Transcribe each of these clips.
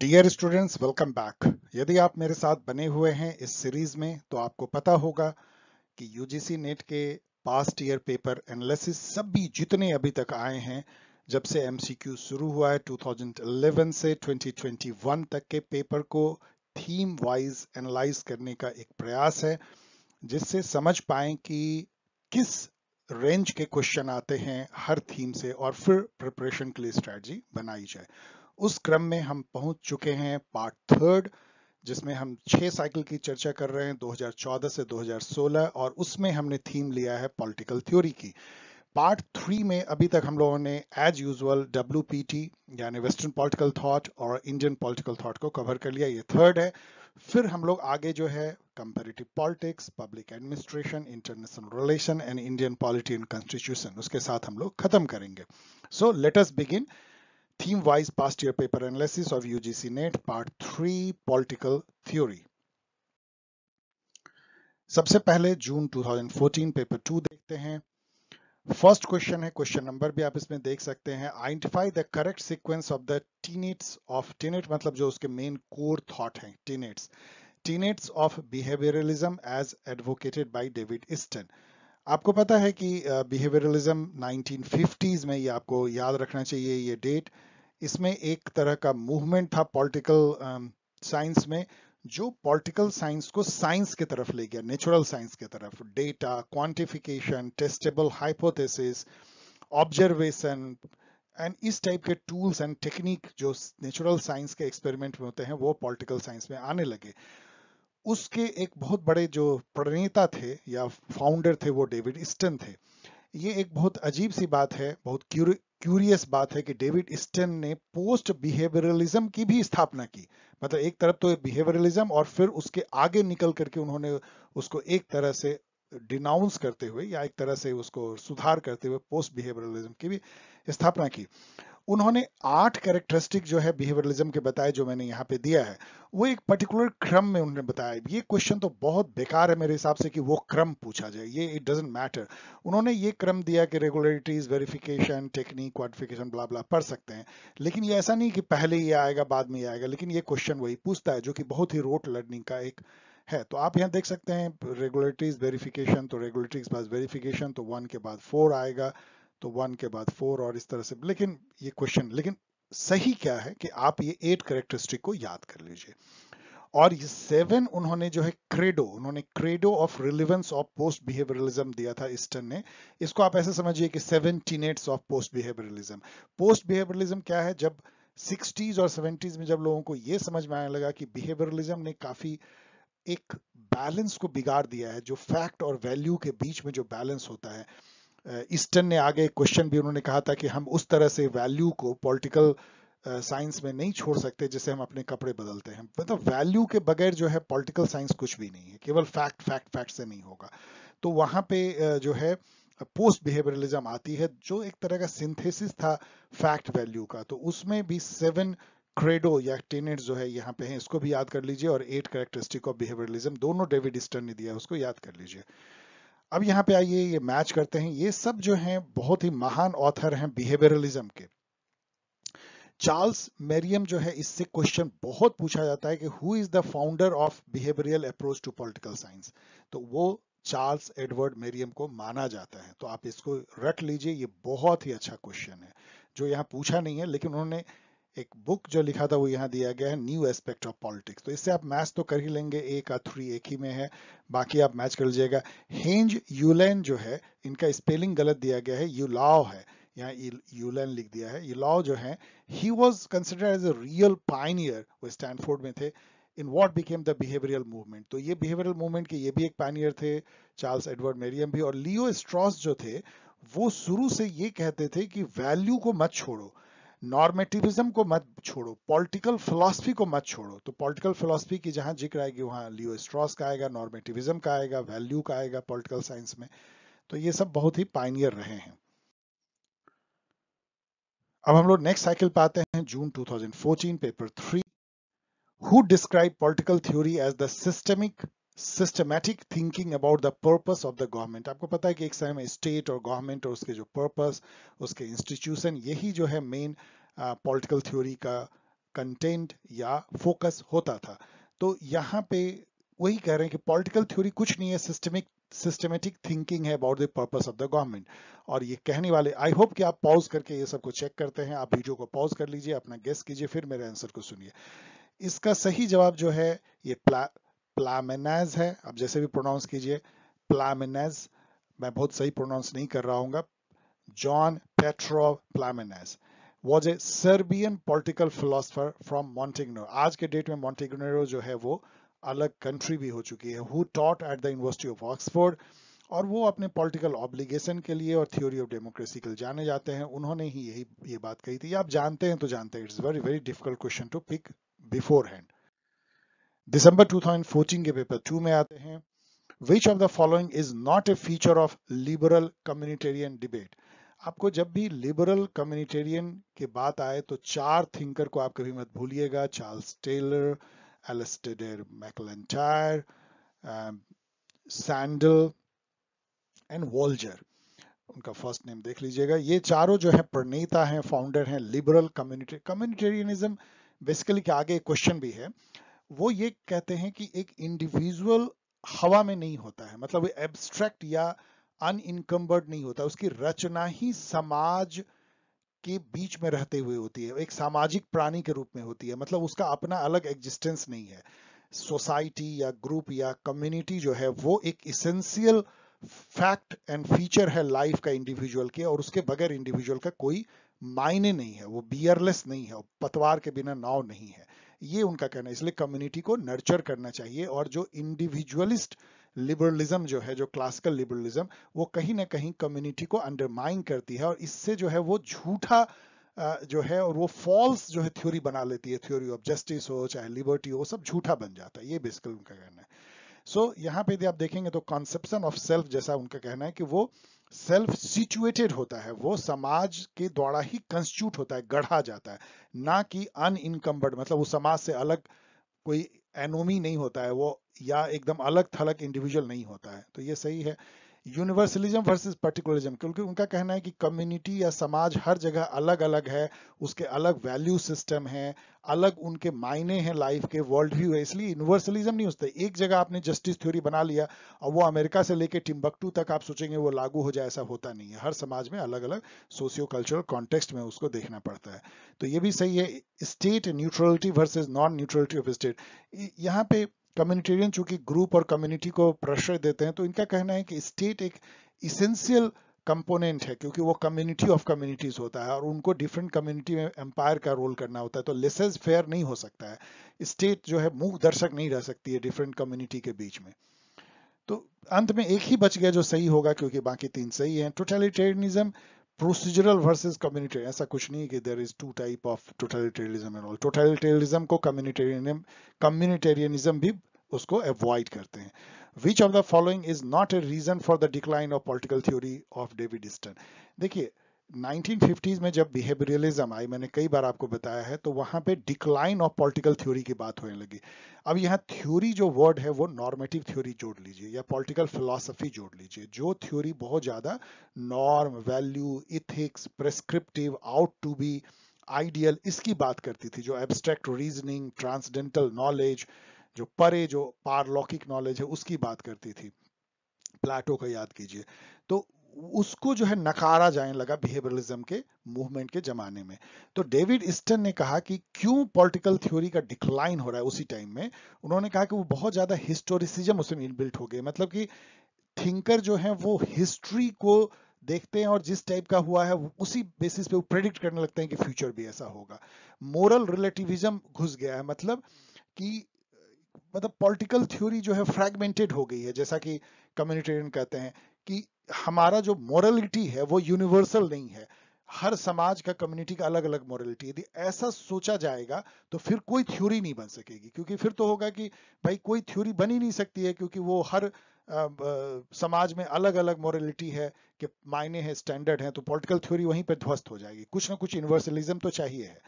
Dear students welcome back यदि आप मेरे साथ बने हुए हैं इस सीरीज़ में तो आपको पता होगा कि यूजीसी नेट के पास्ट ईयर पेपर एनालिसिस सभी जितने अभी तक आए हैं, जब से एमसीक्यू शुरू हुआ है 2011 से 2021 तक के पेपर को थीम वाइज एनालाइज करने का एक प्रयास है, जिससे समझ पाए कि किस रेंज के क्वेश्चन आते हैं हर थीम से और फिर प्रिपरेशन के लिए स्ट्रेटजी बनाई जाए। उस क्रम में हम पहुँच चुके हैं पार्ट थर्ड जिसमें हम छह साइकिल की चर्चा कर रहे हैं 2014 से 2016 और उसमें हमने थीम लिया है पॉलिटिकल थ्योरी की। पार्ट थ्री में अभी तक हम लोगों ने एज यूजुअल डब्ल्यू यानी वेस्टर्न पॉलिटिकल थॉट और इंडियन पॉलिटिकल थॉट को कवर कर लिया, ये थर्ड है। फिर हम लोग आगे जो है comparative politics public administration international relation and Indian polity and constitution उसके साथ हम लोग खत्म करेंगे। So let us begin theme wise, past year paper analysis of UGC NET, part 3 political theory. सबसे पहले जून 2014 पेपर टू देखते हैं। फ़र्स्ट क्वेश्चन है क्वेश्चन नंबर भी आप इसमें देख सकते हैं। Identify the correct sequence of the tenets of tenet मतलब जो उसके मेन कोर थॉट हैं tenets tenets of behaviouralism as advocated by David Easton आपको पता है कि बिहेवियरलिज्म 1950s में ये आपको याद रखना चाहिए ये डेट इसमें एक तरह का मूवमेंट था पॉलिटिकल साइंस में, जो पॉलिटिकल साइंस को साइंस की तरफ़ ले गया नेचुरल साइंस की तरफ़। Data quantification testable hypothesis observation and इस टाइप के टूल्स एंड टेक्निक जो नेचुरल साइंस के एक्सपेरिमेंट में होते हैं, वो पॉलिटिकल साइंस में आने लगे। उसके एक बहुत बड़े जो प्रणेता थे या फाउंडर थे वो डेविड स्टन थे। ये एक बहुत अजीब सी बात है, बहुत क्यूरियस बात है कि डेविड स्टन ने पोस्ट बिहेवियरलिज्म की भी स्थापना की। मतलब एक तरफ़ तो बिहेवियरलिज्म और फिर उसके आगे निकल करके उन्होंने उसको एक तरह से डिनाउंस करते हुए या एक तरह से उसको सुधार करते हुए पोस्ट बिहेवियरलिज्म की भी स्थापना की। उन्होंने आठ कैरेक्टरिस्टिक जो है बिहेवियरलिज्म के बताए जो मैंने यहाँ पे दिया है। वो एक पर्टिकुलर क्रम में उन्होंने बताया। ये क्वेश्चन तो बहुत बेकार है मेरे हिसाब से कि वो क्रम पूछा जाए। ये इट डजेंट मैटर उन्होंने ये क्रम दिया कि regularities verification technique quantification blah blah पढ़ सकते हैं। लेकिन ये ऐसा नहीं कि पहले ये आएगा, बाद में ये आएगा। लेकिन ये क्वेश्चन वही पूछता है जो कि बहुत ही रोट लर्निंग का एक है। तो आप यहाँ देख सकते हैं रेगुलेटरीज वेरिफिकेशन तो रेगुलेटरीज बाद वेरिफिकेशन तो वन के बाद फोर आएगा। तो वन के बाद फोर और इस तरह से। लेकिन ये क्वेश्चन लेकिन सही क्या है कि आप ये एट करेक्टरिस्टिक को याद कर लीजिए। और ये सेवन उन्होंने जो है क्रेडो उन्होंने credo of relevance of post behaviouralism दिया था ईस्टर्न ने। इसको आप ऐसे समझिए कि seven tenets of post behaviouralism post behaviouralism क्या है? जब सिक्सटीज और सेवेंटीज में जब लोगों को ये समझ में आने लगा कि बिहेवियरलिज्म ने काफ़ी एक बैलेंस को बिगाड़ दिया है, जो फैक्ट और वैल्यू के बीच में जो बैलेंस होता है ईस्टर्न ने आगे क्वेश्चन भी उन्होंने कहा था कि हम उस तरह से वैल्यू को पॉलिटिकल साइंस में नहीं छोड़ सकते जिससे हम अपने कपड़े बदलते हैं। मतलब वैल्यू के बगैर जो है पॉलिटिकल साइंस कुछ भी नहीं है, केवल फैक्ट फैक्ट फैक्ट से नहीं होगा। तो वहाँ पे जो है पोस्ट बिहेवियरलिज्म आती है, जो एक तरह का सिंथेसिस था फैक्ट वैल्यू का। तो उसमें भी सेवन क्रेडो या टेनेट जो है यहाँ पे है, इसको भी याद कर लीजिए और एट करेक्टरिस्टिक ऑफ़ बिहेवियरलिज्म दोनों डेविड स्टर्न ने दिया उसको याद कर लीजिए। अब यहाँ पे आइए, ये मैच करते हैं। ये सब जो हैं, बहुत ही महान ऑथर हैं बिहेवियरलिज्म के। चार्ल्स मेरियम जो है, इससे क्वेश्चन बहुत पूछा जाता है कि who is the founder of behavioural approach to political science तो वो चार्ल्स एडवर्ड मेरियम को माना जाता है। तो आप इसको रट लीजिए, ये बहुत ही अच्छा क्वेश्चन है। जो यहाँ पूछा नहीं है, लेकिन उन्होंने एक बुक जो लिखा था वो यहाँ दिया गया है न्यू एस्पेक्ट ऑफ़ पॉलिटिक्स तो इससे आप मैच तो कर ही लेंगे ए का थ्री एक ही में है, बाकी आप मैच कर लीजिएगा। हेंज यूलैन जो है, इनका स्पेलिंग गलत दिया गया है यूलाव है। यहाँ यूलैन लिख दिया है। यूलाव जो है ही was considered as a real pioneer वो स्टैनफोर्ड में थे in what became the behavioural movement तो ये बिहेवियरल मूवमेंट के ये भी एक पाइनियर थे चार्ल्स एडवर्ड मेरियम भी, और लियो स्ट्रॉस जो थे, वो शुरू से ये कहते थे कि वैल्यू को मत छोड़ो। नॉर्मेटिविज्म को मत छोड़ो, पॉलिटिकल फिलोसफी को मत छोड़ो। तो पॉलिटिकल फिलोसफी की जहाँ ज़िक्र आएगी, वहाँ लियो स्ट्रॉस का आएगा, नॉर्मेटिविज्म का आएगा, वैल्यू का आएगा पॉलिटिकल साइंस में। तो ये सब बहुत ही पाइनियर रहे हैं। अब हम लोग नेक्स्ट साइकिल पे आते हैं, June 2014 paper three. Who describe political theory as the systemic systematic thinking about the purpose of the government आपको पता है कि एक समय में स्टेट और गवर्नमेंट और उसके जो पर्पस उसके इंस्टीट्यूशन यही जो है मेन पॉलिटिकल थ्योरी का कंटेंट या फोकस होता था। तो यहाँ पे वही कह रहे हैं कि पॉलिटिकल थ्योरी कुछ नहीं है, सिस्टमिक, सिस्टमेटिक थिंकिंग है about the purpose of the government. और ये कहने वाले, आई होप कि आप पॉज करके ये सबको चेक करते हैं, आप वीडियो को पॉज कर लीजिए, अपना गेस कीजिए, फिर मेरे आंसर को सुनिए। इसका सही जवाब जो है, ये प्ला, प्लामेनाज है। आप जैसे भी प्रोनाउंस कीजिए, प्लामेनाज, मैं बहुत सही प्रोनाउंस नहीं कर रहा हूँ John Petro Plamenatz. Was a Serbian political philosopher from Montenegro आज के डेट में मॉन्टेग्नो जो है वो अलग कंट्री भी हो चुकी है। Who taught at the university of Oxford और वो अपने पॉलिटिकल ऑब्लिगेशन के लिए और थ्योरी ऑफ़ डेमोक्रेसी के लिए जाने जाते हैं। उन्होंने ही यही, ये बात कही थी। आप जानते हैं तो जानते हैं। It's very very difficult question to pick beforehand December 2014 के पेपर टू में आते हैं। Which of the following is not a feature of liberal communitarian debate आपको जब भी लिबरल कम्युनिटेरियन की बात आए तो चार थिंकर को आप कभी मत भूलिएगा Charles Taylor Alasdair MacIntyre Sandel and Walzer उनका फ़र्स्ट नेम देख लीजिएगा। ये चारों जो है, प्रणेता हैं फाउंडर हैं लिबरल कम्युनिटी कम्युनिटेरियनिज्म बेसिकली के आगे क्वेश्चन भी है। वो ये कहते हैं कि एक इंडिविजुअल हवा में नहीं होता है। मतलब एब्स्ट्रैक्ट या अनइनकम्बर्ड नहीं होता, उसकी रचना ही समाज के बीच में रहते हुए होती है, एक सामाजिक प्राणी के रूप में होती है मतलब उसका अपना अलग एग्जिस्टेंस नहीं है। सोसाइटी या ग्रुप या कम्युनिटी जो है, वो एक इसेंशियल फैक्ट एंड फीचर है लाइफ का इंडिविजुअल के, और उसके बगैर इंडिविजुअल का कोई मायने नहीं है, वो बियरलेस नहीं है पतवार के बिना नाव नहीं है। ये उनका कहना है, इसलिए कम्युनिटी को नर्चर करना चाहिए, और जो इंडिविजुअलिस्ट लिबरलिज्म जो है जो क्लासिकल लिबरलिज्म वो कहीं ना कहीं कम्युनिटी को अंडरमाइन करती है और इससे जो है वो झूठा जो है और वो फॉल्स जो है थ्योरी बना लेती है थ्योरी ऑफ़ जस्टिस हो चाहे लिबर्टी हो सब झूठा बन जाता है ये बेसिकली उनका कहना है। सो so, यहाँ पे यदि आप देखेंगे तो कॉन्सेप्शन ऑफ़ सेल्फ जैसा उनका कहना है कि वो सेल्फ सिचुएटेड होता है वो समाज के द्वारा ही कंस्टिट्यूट होता है गढ़ा जाता है ना कि अनइनकम्बर्ड मतलब वो समाज से अलग कोई एनोमी नहीं होता है, वो या एकदम अलग थलग इंडिविजुअल नहीं होता है। तो ये सही है। यूनिवर्सलिज्म वर्सेस पर्टिकुलरिज्म क्योंकि उनका कहना है कि कम्युनिटी या समाज हर जगह अलग अलग है, उसके अलग वैल्यू सिस्टम है, अलग उनके मायने हैं लाइफ के वर्ल्ड व्यू है, इसलिए यूनिवर्सलिज्म नहीं होता एक जगह आपने जस्टिस थ्योरी बना लिया और वो अमेरिका से लेके टिम्बकटू तक आप सोचेंगे वो लागू हो जाए, ऐसा होता नहीं है। हर समाज में अलग अलग सोशियो कल्चरल कॉन्टेक्स्ट में उसको देखना पड़ता है। तो ये भी सही है state neutrality versus non neutrality of state यहाँ पे कम्युनिटेरियन चूँकि ग्रुप और कम्युनिटी को प्रेशर देते हैं तो इनका कहना है कि स्टेट एक इसेंशियल कंपोनेंट है, क्योंकि वो कम्युनिटी ऑफ़ कम्युनिटीज होता है और उनको डिफरेंट कम्युनिटी में एम्पायर का रोल करना होता है तो लेसेज फेयर नहीं हो सकता है। स्टेट जो है मूक दर्शक नहीं रह सकती है डिफरेंट कम्युनिटी के बीच में। तो अंत में एक ही बच गया जो सही होगा, क्योंकि बाकी तीन सही हैं। टोटलिटेरियनिज्म प्रोसीजरल वर्सेस कम्युनिटी ऐसा कुछ नहीं कि there is two type of totalitarianism and all को कम्युनिटेरियनिज्म कम्युनिटेरियनिज्म भी उसको अवॉइड करते हैं। Which of the following is not a reason for the decline of political theory of David Easton देखिए 1950s में जब बिहेवियरलिज्म आई, मैंने कई बार आपको बताया है तो वहाँ पे डिक्लाइन ऑफ़ पॉलिटिकल थ्योरी की बात होने लगी। अब यहाँ थ्योरी जो वर्ड है, वो नॉर्मेटिव थ्योरी जोड़ लीजिए, या पॉलिटिकल फिलोसफी जोड़ लीजिए। जो थ्योरी बहुत ज़्यादा norm value ethics prescriptive ought to be ideal इसकी बात करती थी। जो एब्स्ट्रैक्ट रीजनिंग ट्रांसडेंटल नॉलेज जो परे, जो पारलौकिक नॉलेज है, उसकी बात करती थी। प्लाटो का याद कीजिए। तो उसको जो है नकारा जाने लगा बिहेवियरलिज्म के मूवमेंट के जमाने में। तो डेविड ईस्टन ने कहा कि क्यों पॉलिटिकल थ्योरी का डिक्लाइन हो रहा है उसी टाइम में? उन्होंने कहा कि वो बहुत ज़्यादा हिस्टोरिसिज्म उसमें इनबिल्ट हो गए मतलब कि थिंकर जो है वो हिस्ट्री को देखते हैं और जिस टाइप का हुआ है उसी बेसिस पे वो प्रेडिक्ट करने लगते हैं कि फ्यूचर भी ऐसा होगा। मोरल रिलेटिविज्म घुस गया है। मतलब कि मतलब पॉलिटिकल थ्योरी जो है फ्रैगमेंटेड हो गई है। जैसा कि कम्युनिटेरियन कहते हैं कि हमारा जो मॉरलिटी है वो यूनिवर्सल नहीं है। हर समाज का कम्युनिटी का अलग अलग मॉरलिटी यदि ऐसा सोचा जाएगा तो फिर कोई थ्योरी नहीं बन सकेगी। क्योंकि फिर तो होगा कि भाई कोई थ्योरी बन नहीं सकती है क्योंकि वो हर आ, आ, समाज में अलग अलग मॉरलिटी है कि मायने हैं स्टैंडर्ड है तो पॉलिटिकल थ्योरी वहीं पर ध्वस्त हो जाएगी। कुछ ना कुछ यूनिवर्सलिज्म तो चाहिए है।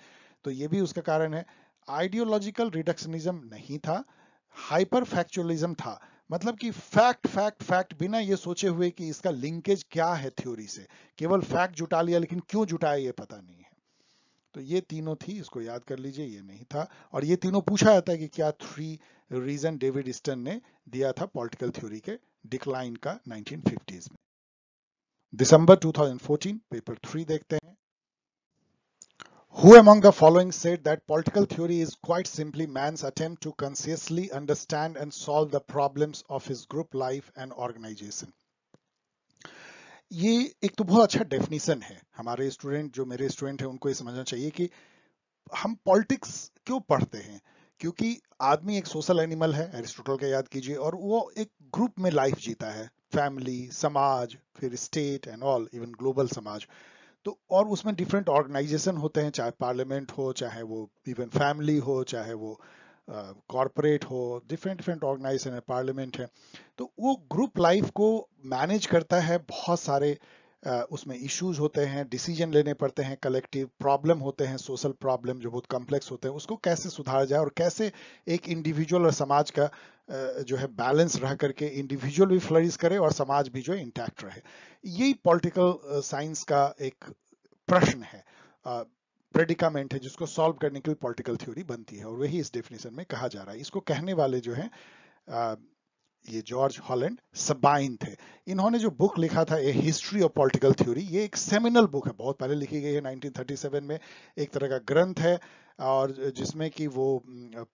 तो ये भी उसका कारण है। आइडियोलॉजिकल रिडक्शनिज्म नहीं था। हाइपर फैक्चुअलिज्म था। मतलब कि फैक्ट फैक्ट फैक्ट बिना ये सोचे हुए कि इसका लिंकेज क्या है थ्योरी से। केवल फैक्ट जुटा लिया, लेकिन क्यों जुटाया ये पता नहीं है। तो ये तीनों थी, इसको याद कर लीजिए, ये नहीं था। और ये तीनों पूछा जाता है कि क्या थ्री रीजन डेविड स्टन ने दिया था पॉलिटिकल थ्योरी के डिक्लाइन का 1950s में। दिसंबर 2014 पेपर थ्री देखते हैं। Who among the following said that political theory is quite simply man's attempt to consciously understand and solve the problems of his group life and organization? ये एक तो बहुत अच्छा डेफिनेशन है हमारे स्टूडेंट जो मेरे स्टूडेंट हैं उनको ये समझना चाहिए कि हम पॉलिटिक्स क्यों पढ़ते हैं क्योंकि आदमी एक सोशल एनिमल है एरिस्टोटल का याद कीजिए और वो एक ग्रुप में लाइफ जीता है फैमिली समाज फिर state and all even global समाज तो और उसमें डिफरेंट ऑर्गेनाइजेशन होते हैं चाहे पार्लियामेंट हो चाहे वो इवन फैमिली हो चाहे वो कॉरपोरेट uh, हो डिफरेंट डिफरेंट ऑर्गेनाइजेशन है पार्लियामेंट है। तो वो ग्रुप लाइफ को मैनेज करता है बहुत सारे उसमें इश्यूज़ होते हैं डिसीज़न लेने पड़ते हैं कलेक्टिव प्रॉब्लम होते हैं सोशल प्रॉब्लम जो बहुत कॉम्प्लेक्स होते हैं, उसको कैसे सुधार जाए और कैसे एक इंडिविजुअल और समाज का जो है बैलेंस रह करके इंडिविजुअल भी फ्लरिश करे और समाज भी जो है इंटैक्ट रहे। यही पॉलिटिकल साइंस का एक प्रश्न है। प्रेडिकामेंट है जिसको सॉल्व करने के लिए पॉलिटिकल थ्योरी बनती है और वही इस डेफिनेशन में कहा जा रहा है। इसको कहने वाले जो है ये जॉर्ज हॉलैंड सबाइन थे। इन्होंने जो बुक लिखा था, a history of political theory, ये एक सेमिनल बुक है, बहुत पहले लिखी गई है 1937 में एक तरह का ग्रंथ है, और जिसमें कि वो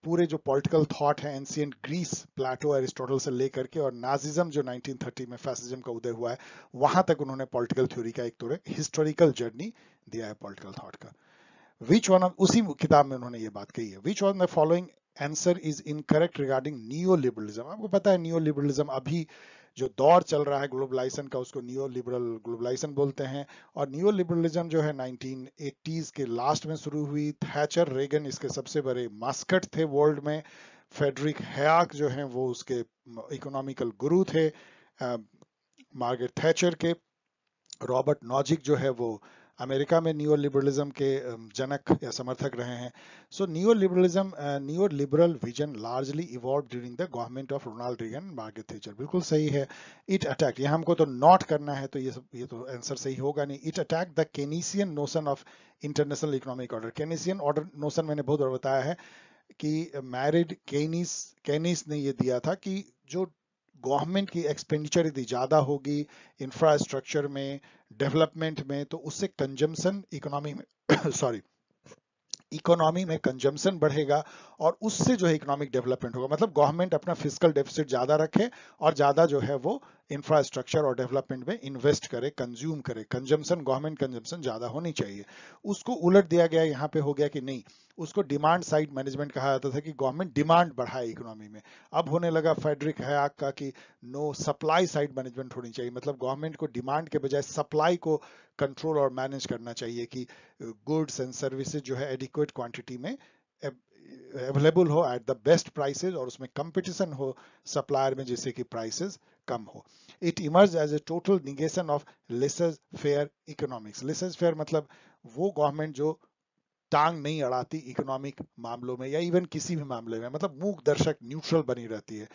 पूरे जो पॉलिटिकल थॉट है एंशियंट ग्रीस, प्लाटो, एरिस्टोटल से लेकर के, और नाजिज्म जो 1930 में फैसिज्म का उदय हुआ है, वहाँ तक उन्होंने पॉलिटिकल थ्योरी का एक थोड़े हिस्टोरिकल जर्नी दिया है पॉलिटिकल थॉट का। विच वन ऑफ़ उसी किताब में उन्होंने ये बात कही है। Which one the following answer is incorrect regarding neo liberalism आपको पता है नियो लिबरलिज्म अभी जो दौर चल रहा है ग्लोबलाइजेशन का, उसको नियो लिबरल ग्लोबलाइजेशन बोलते हैं। और नियो लिबरलिज्म जो है 1980s के लास्ट में शुरू हुई। थैचर रेगन इसके सबसे बड़े मास्कट थे वर्ल्ड में। फेडरिक हयाक जो है, वो उसके इकोनॉमिकल गुरु थे मार्गरेट थैचर के। रॉबर्ट नॉजिक जो है, वो अमेरिका में न्यू लिबरलिज्म के जनक या समर्थक रहे हैं। So new liberalism new liberal vision largely evolve during the government of Ronald Reagan Margaret Thatcher बिल्कुल सही है। इट अटैक ये हमको तो नॉट करना है तो ये सब, ये तो आंसर सही होगा नहीं। It attack the Keynesian notion of international economic order Keynesian order notion मैंने बहुत बार बताया है कि मैरिड केनीस केनीस ने ये दिया था कि जो गवर्नमेंट की एक्सपेंडिचर यदि ज़्यादा होगी इंफ्रास्ट्रक्चर में डेवलपमेंट में तो उससे कंजम्पशन इकोनॉमी में सॉरी इकोनॉमी में कंजम्पशन बढ़ेगा और उससे जो है इकोनॉमिक डेवलपमेंट होगा। मतलब गवर्नमेंट अपना फ़िज़िकल डेफिसिट ज़्यादा रखे और ज़्यादा जो है वो इंफ्रास्ट्रक्चर और डेवलपमेंट में इन्वेस्ट करे कंज्यूम करे. कंजम्पशन गवर्नमेंट कंजम्पशन ज़्यादा होनी चाहिए। उसको उलट दिया गया, यहाँ पे हो गया कि नहीं। उसको डिमांड साइड मैनेजमेंट कहा जाता था कि गवर्नमेंट डिमांड बढ़ाए इकोनॉमी में। अब होने लगा फेडरिक हयाक का कि नो सप्लाई साइड मैनेजमेंट होनी चाहिए। मतलब गवर्नमेंट को डिमांड के बजाय सप्लाई को कंट्रोल और मैनेज करना चाहिए कि गुड्स एंड सर्विसेज़ जो है एडिक्वेट क्वांटिटी में अवेलेबल हो एट द बेस्ट प्राइसेज और उसमें कंपटीशन हो सप्लायर में, जैसे कि प्राइसेस कम हो। It emerge as a total negation of laissez faire economics laissez faire मतलब वो गवर्नमेंट जो टांग नहीं अड़ाती इकोनॉमिक मामलों में या इवन किसी भी मामले में मतलब मूक दर्शक न्यूट्रल बनी रहती है।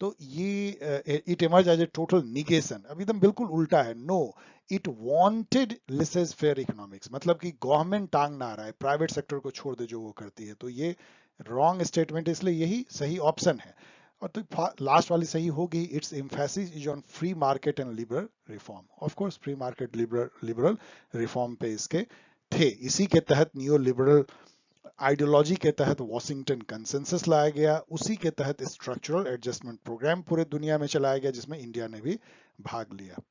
तो ये it emerge as a total negation अब एकदम बिल्कुल उल्टा है। No it wanted laissez faire economics मतलब कि गवर्नमेंट टांग ना रहा है प्राइवेट सेक्टर को छोड़ दे जो वो करती है। तो ये रॉन्ग स्टेटमेंट इसलिए यही सही ऑप्शन है। और तो लास्ट वाली सही होगी। Its emphasis is on free market and liberal reform of course free market liberal liberal reform पे इसके थे। इसी के तहत न्यू लिबरल आइडियोलॉजी के तहत वॉशिंगटन कंसेंसस लाया गया। उसी के तहत स्ट्रक्चरल एडजस्टमेंट प्रोग्राम पूरे दुनिया में चलाया गया, जिसमें इंडिया ने भी भाग लिया।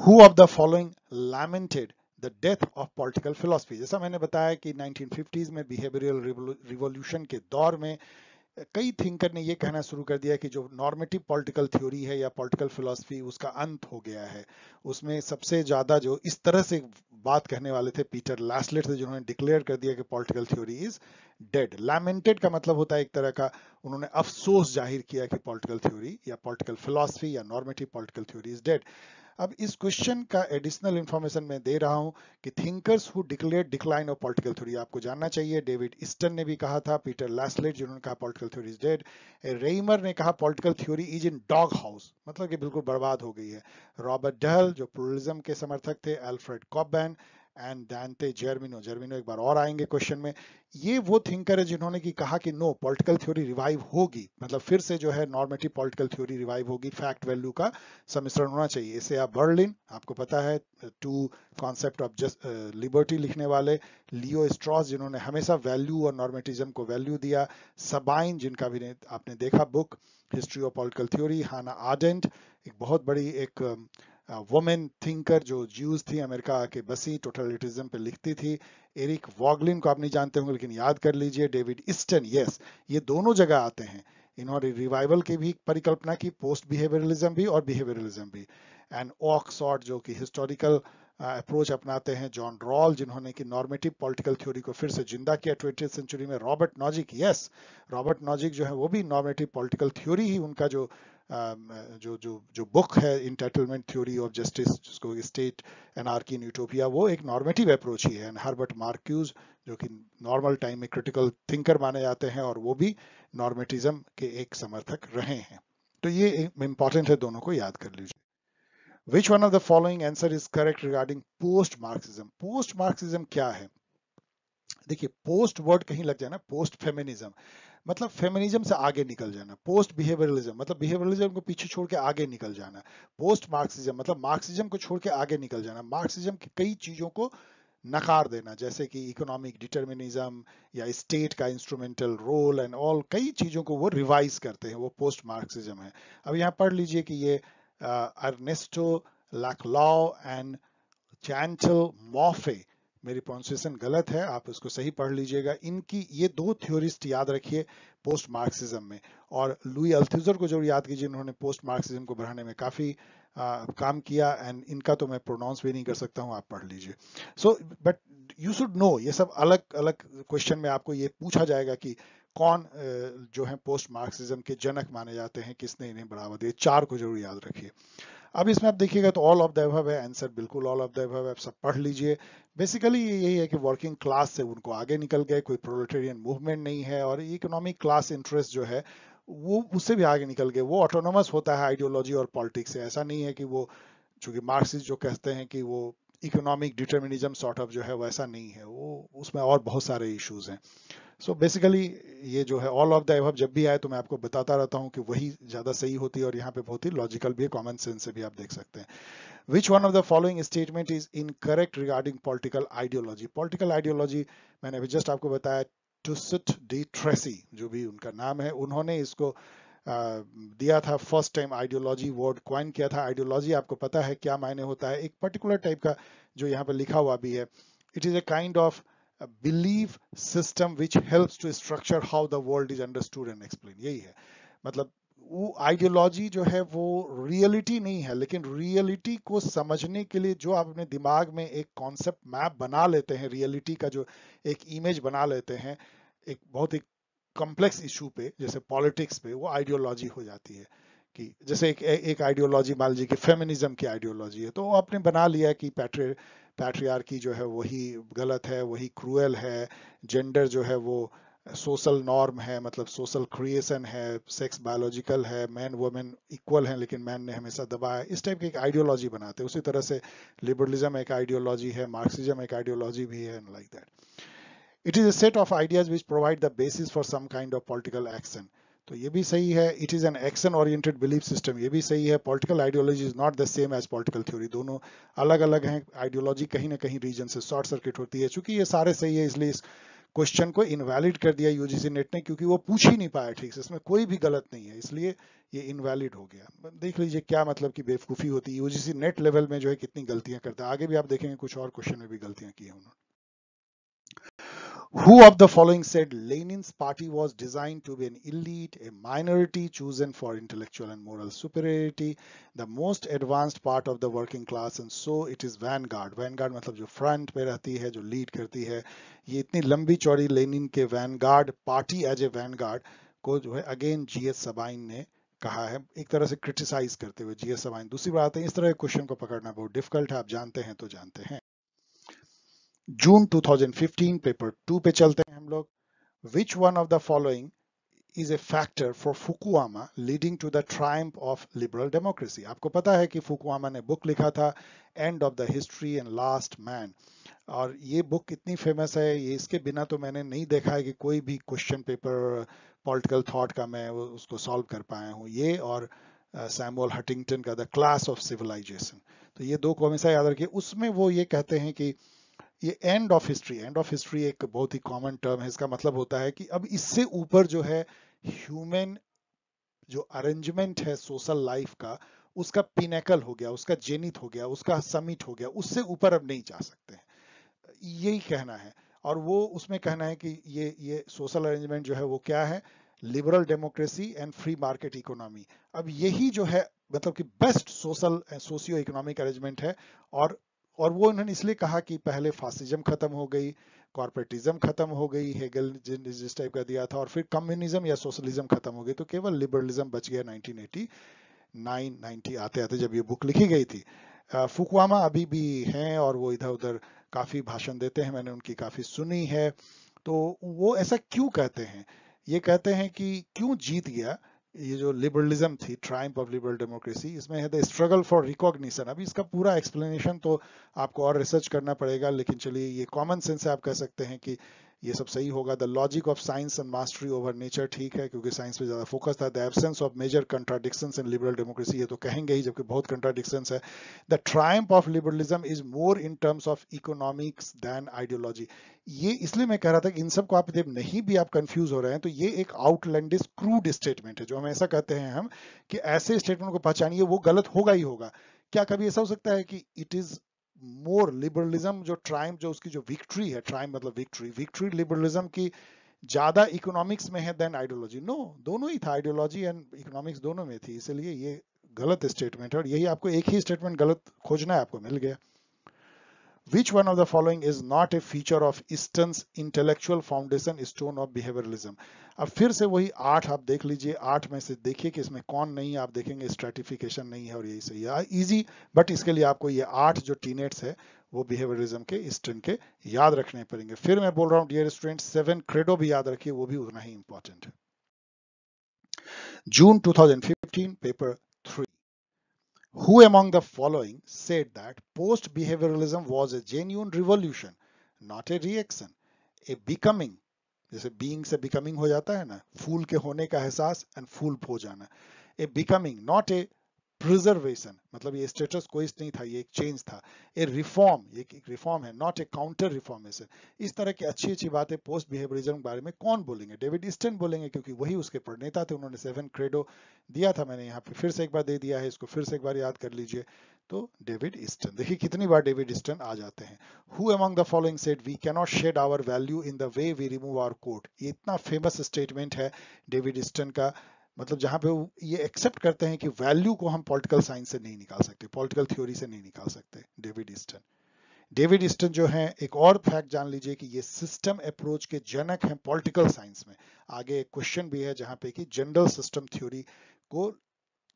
Who of the following lamented the death of political philosophy जैसा मैंने बताया कि 1950s में बिहेवियरल रिवोल्यूशन के दौर में, कई थिंकर ने ये कहना शुरू कर दिया कि जो नॉर्मेटिव पॉलिटिकल थ्योरी है या पॉलिटिकल फिलोसफी उसका अंत हो गया है। उसमें सबसे ज़्यादा जो इस तरह से बात कहने वाले थे, पीटर लैसलेट थे, जिन्होंने डिक्लेयर कर दिया कि political theory is dead lamented का मतलब होता है एक तरह का, उन्होंने अफसोस ज़ाहिर किया कि पॉलिटिकल थ्योरी या पॉलिटिकल फिलोसफी या normative political theory is dead अब इस क्वेश्चन का एडिशनल इंफॉर्मेशन मैं दे रहा हूँ कि thinkers who declare decline of political theory आपको जानना चाहिए। डेविड ईस्टन ने भी कहा था पीटर लैसलेट जिन्होंने कहा पॉलिटिकल थ्योरी इज़ डेड रेमर ने कहा political theory is in dog house मतलब कि बिल्कुल बर्बाद हो गई है। रॉबर्ट डहल जो प्लुरलिज्म के समर्थक थे एल्फ्रेड कॉबैन एंड डांटे जर्मिनो जर्मिनो एक बार और आएँगे क्वेश्चन में। ये वो थिंकर है जिन्होंने की कहा कि नो पॉलिटिकल थ्योरी रिवाइव होगी। मतलब फिर से जो है नॉर्मेटिव पॉलिटिकल थ्योरी रिवाइव होगी। फैक्ट वैल्यू का सम्मिश्रण होना चाहिए। इसे आप बर्लिन आपको पता है two concept of just liberty लिखने वाले। लियो स्ट्रॉस जिन्होंने हमेशा वैल्यू और नॉर्मेटिज्म को वैल्यू दिया। सबाइन जिनका भी आपने देखा book history of political theory Hannah Arendt एक बहुत बड़ी एक वुमेन थिंकर जो ज्यूज थी, अमेरिका के बसी टोटलिटिज्म पे लिखती थी। एरिक वॉगलिन को आप नहीं जानते होंगे, लेकिन याद कर लीजिए डेविड इस्टन यस ये दोनों जगह आते हैं। इन्होंने रिवाइवल की भी परिकल्पना की पोस्ट बिहेवियरलिज्म भी और बिहेवियरलिज्म भी। एंड ऑक्सॉर्ड जो कि हिस्टोरिकल अप्रोच अपनाते हैं जॉन रॉल जिन्होंने की नॉर्मेटिव पॉलिटिकल थ्योरी को फिर से ज़िंदा किया ट्वेंटी सेंचुरी में Robert Nozick yes Robert Nozick जो है, वो भी नॉर्मेटिव पॉलिटिकल थ्योरी ही उनका जो जो जो जो बुक है इंटाइटलमेंट थ्योरी ऑफ़ जस्टिस जिसको स्टेट एनार्की इन यूटोपिया वो एक नॉर्मेटिव अप्रोच ही है। हर्बर्ट मार्क्यूज जो कि नॉर्मल टाइम में क्रिटिकल थिंकर माने जाते हैं, और वो भी नॉर्मेटिज्म के एक समर्थक रहे हैं। तो ये इंपॉर्टेंट है, दोनों को याद कर लीजिए। Which one of the following answer is correct regarding post Marxism post Marxism क्या है? देखिए पोस्ट वर्ड कहीं लग जाए ना पोस्ट फेमिनिज्म मतलब फेमिनिज्म से आगे निकल जाना पोस्ट बिहेवियरलिज्म मतलब बिहेवियरलिज्म को पीछे छोड़ के आगे निकल जाना पोस्ट मार्क्सिज्म मतलब मार्क्सिज्म को छोड़ के आगे निकल जाना मार्क्सिज्म की कई चीज़ों को नकार देना, जैसे कि इकोनॉमिक डिटर्मिनिज्म या स्टेट का इंस्ट्रूमेंटल रोल एंड ऑल कई चीज़ों को वो रिवाइज करते हैं, वो पोस्ट मार्क्सिज्म है। अब यहाँ पढ़ लीजिए कि ये अर्नेस्टो लैकलॉ एंड चैंटल मॉफे मेरी प्रोनाउंसिएशन गलत है आप इसको सही पढ़ लीजिएगा। इनकी ये दो थ्योरिस्ट याद रखिए पोस्ट मार्क्सिज्म में। और लुई अल्थुजर को ज़रूर याद कीजिए इन्होंने पोस्ट मार्क्सिज्म को बढ़ाने में काफ़ी आ, काम किया एंड इनका तो मैं प्रोनाउंस भी नहीं कर सकता हूँ आप पढ़ लीजिए। So but you should know ये सब अलग अलग क्वेश्चन में आपको ये पूछा जाएगा कि कौन जो है पोस्ट मार्क्सिज्म के जनक माने जाते हैं किसने इन्हें बढ़ावा दिया। चार को ज़रूर याद रखिए। अब इसमें आप देखिएगा तो ऑल ऑफ़ द है आंसर बिल्कुल ऑल ऑफ़ द है, आप सब पढ़ लीजिए। बेसिकली यही है कि वर्किंग क्लास से उनको आगे निकल गए, कोई प्रोलेटेरियन मूवमेंट नहीं है और इकोनॉमिक क्लास इंटरेस्ट जो है, वो उससे भी आगे निकल गए। वो ऑटोनोमस होता है आइडियोलॉजी और पॉलिटिक्स से। ऐसा नहीं है कि वो, चूँकि मार्क्सिस्ट जो कहते हैं कि वो इकोनॉमिक डिटर्मिनिज्म सॉर्ट ऑफ़ जो है वैसा नहीं है। वो, उसमें और बहुत सारे इश्यूज़ हैं। सो so बेसिकली ये जो है ऑल ऑफ़ द एवब जब भी आए तो मैं आपको बताता रहता हूँ कि वही ज़्यादा सही होती है और यहाँ पे बहुत ही लॉजिकल भी है कॉमन सेंस से भी आप देख सकते हैं। Which one of the following statement is incorrect regarding political ideology political ideology मैंने अभी जस्ट आपको बताया टूसिट डी ट्रेसी जो भी उनका नाम है, उन्होंने इसको दिया था first time ideology word coin किया था। आइडियोलॉजी आपको पता है क्या मायने होता है। एक पर्टिकुलर टाइप का जो यहाँ पे लिखा हुआ भी है। It is a kind of believe system which helps to structure how the world is understood and explain यही है। मतलब वो आइडियोलॉजी जो है वो रियलिटी नहीं है, लेकिन रियलिटी को समझने के लिए जो आप अपने दिमाग में एक कॉन्सेप्ट मैप बना लेते हैं रियलिटी का जो एक इमेज बना लेते हैं, एक बहुत ही कॉम्प्लेक्स इशू पे, जैसे पॉलिटिक्स पे, वो आइडियोलॉजी हो जाती है कि जैसे एक एक आइडियोलॉजी मान लीजिए कि फेमिनिज्म की आइडियोलॉजी है तो वो आपने बना लिया कि पैट्री पैट्रियार की जो है वही गलत है, वही क्रूएल है जेंडर जो है वो सोशल नॉर्म है मतलब सोशल क्रिएशन है सेक्स बायोलॉजिकल है मैन वुमेन इक्वल है, लेकिन मैन ने हमेशा दबाया। इस टाइप की एक आइडियोलॉजी बनाते हैं। उसी तरह से लिबरलिज्म एक आइडियोलॉजी है मार्क्सिज्म एक आइडियोलॉजी भी है like that it is a set of ideas which provide the basis for some kind of political action तो ये भी सही है it is an action oriented belief system ये भी सही है political ideology is not the same as political theory दोनों अलग अलग हैं आइडियोलॉजी कहीं ना कहीं रीजन से शॉर्ट सर्किट होती है। चूँकि ये सारे सही है, इसलिए इस क्वेश्चन को इनवैलिड कर दिया यूजीसी नेट ने, क्योंकि वो पूछ ही नहीं पाया ठीक से। इसमें कोई भी गलत नहीं है, इसलिए ये इनवैलिड हो गया। देख लीजिए क्या मतलब की बेवकूफ़ी होती है। यूजीसी नेट लेवल में जो है कितनी गलतियाँ करता है। आगे भी आप देखेंगे, कुछ और क्वेश्चन में भी गलतियाँ की है उन्होंने। Who of the following said Lenin's party was designed to be an elite, a minority chosen for intellectual and moral superiority, the most advanced part of the working class and so it is vanguard. Vanguard मतलब जो front पे रहती है जो lead करती है ये इतनी लंबी चौड़ी लेनिन के vanguard party as a vanguard को जो है अगेन जीएस सबाइन ने कहा है एक तरह से क्रिटिसाइज करते हुए जीएस सबाइन दूसरी बात है इस तरह के क्वेश्चन को पकड़ना बहुत डिफ़िकल्ट है आप जानते हैं तो जानते हैं जून 2015 पेपर टू पे चलते हैं हम लोग। Which one of the following is a factor for Fukuyama leading to the triumph of liberal democracy आपको पता है कि फुकुआमा ने बुक लिखा था end of the history and last man और ये बुक इतनी फ़ेमस है, ये इसके बिना तो मैंने नहीं देखा है कि कोई भी क्वेश्चन पेपर पॉलिटिकल थॉट का मैं उसको सॉल्व कर पाया हूँ। ये और सैमुअल हटिंगटन का द क्लास ऑफ़ सिविलाइजेशन तो ये दो को हमेशा याद रखिए। उसमें वो ये कहते हैं कि ये end of history end of history एक बहुत ही कॉमन टर्म है। इसका मतलब होता है कि अब इससे ऊपर जो है ह्यूमन जो अरेंजमेंट है सोशल लाइफ का, उसका पिनेकल हो गया, उसका जेनित हो गया, उसका समिट हो गया, उससे ऊपर अब नहीं जा सकते हैं। यही कहना है। और वो उसमें कहना है कि ये ये सोशल अरेंजमेंट जो है वो क्या है? Liberal democracy and free market economy अब यही जो है मतलब कि best social socio economic arrangement है और और वो उन्होंने इसलिए कहा कि पहले फासिज्म खत्म हो गई, कॉर्पोरेटिज्म खत्म हो गई, हेगल जिस टाइप का दिया था, और फिर कम्युनिज्म या सोशलिज्म खत्म हो गई तो केवल लिबरलिज्म बच गया 1989 90 आते आते जब ये बुक लिखी गई थी। फुकवामा अभी भी हैं और वो इधर उधर काफ़ी भाषण देते हैं, मैंने उनकी काफ़ी सुनी है। तो वो ऐसा क्यों कहते हैं? ये कहते हैं कि क्यों जीत गया? ये जो लिबरलिज्म थी ट्राइम ऑफ़ लिबरल डेमोक्रेसी इसमें है द स्ट्रगल फॉर रिकॉग्निशन अभी इसका पूरा एक्सप्लेनेशन तो आपको और रिसर्च करना पड़ेगा, लेकिन चलिए ये कॉमन सेंस से आप कह सकते हैं कि ये सब सही होगा। The logic of science and mastery over nature ठीक है, क्योंकि साइंस पे ज़्यादा फोकस था। The absence of major contradiction in liberal democracy ये तो कहेंगे ही, जबकि बहुत कंट्राडिक्शन है। The triumph of liberalism is more in terms of economics than ideology ये इसलिए मैं कह रहा था कि इन सबको आप जब नहीं भी आप कंफ्यूज हो रहे हैं तो ये एक आउटलैंडिस क्रूड स्टेटमेंट है, जो हम ऐसा कहते हैं हम कि ऐसे स्टेटमेंट को पहचानिए, वो गलत होगा ही होगा। क्या कभी ऐसा हो सकता है कि इट इज़ मोर लिबरलिज्म जो ट्राइम जो उसकी जो विक्ट्री है ट्राइम मतलब विक्ट्री विक्ट्री लिबरलिज्म की ज़्यादा इकोनॉमिक्स में है देन आइडियोलॉजी नो दोनों ही था आइडियोलॉजी एंड इकोनॉमिक्स दोनों में थी, इसलिए ये गलत स्टेटमेंट है और यही आपको एक ही स्टेटमेंट गलत खोजना है, आपको मिल गया। Which one of the following is not a feature of Easton's intellectual foundation stone of behavioralism? अब फिर से वही आठ आप देख लीजिए, आठ में से देखिए कि इसमें कौन नहीं है, आप देखेंगे स्ट्रेटिफिकेशन नहीं है और यही सही है। इजी बट इसके लिए आपको ये आठ जो टीनेट्स है, वो बिहेवियरिज्म के ईस्टर्न के, याद रखने पड़ेंगे। फिर मैं बोल रहा हूँ डियर स्टूडेंट सेवन क्रेडो भी याद रखिए, वो भी उतना ही इंपॉर्टेंट है। June 2015 paper Who among the following said that post-behavioralism was a genuine revolution, not a reaction, a becoming, जैसे being से becoming हो जाता है ना फूल के होने का एहसास एंड फूल हो जाना ए बिकमिंग नॉट ए preservation मतलब ये स्टेटस कोइस नहीं था, ये एक चेंज था। ए रिफॉर्म ये एक रिफॉर्म है नॉट ए काउंटर रिफॉर्मेशन इस तरह की अच्छी अच्छी बातें पोस्ट बिहेवियरिज्म के बारे में कौन बोलेंगे? डेविड ईस्टन बोलेंगे, क्योंकि वही उसके प्रणेता थे, उन्होंने सेवन क्रेडो दिया था, मैंने यहाँ पे फिर से एक बार दे दिया है, इसको फिर से एक बार याद कर लीजिए। तो डेविड ईस्टन देखिए कितनी बार डेविड ईस्टन आ जाते हैं। Who among the following said we cannot shed our value in the way we remove our coat ये इतना फ़ेमस स्टेटमेंट है डेविड ईस्टन का। मतलब जहाँ पे ये एक्सेप्ट करते हैं कि वैल्यू को हम पॉलिटिकल साइंस से नहीं निकाल सकते पॉलिटिकल थ्योरी से नहीं निकाल सकते डेविड ईस्टन डेविड ईस्टन जो है, एक और फैक्ट जान लीजिए कि ये सिस्टम अप्रोच के जनक हैं पॉलिटिकल साइंस में। आगे एक क्वेश्चन भी है जहाँ पे कि जनरल सिस्टम थ्योरी को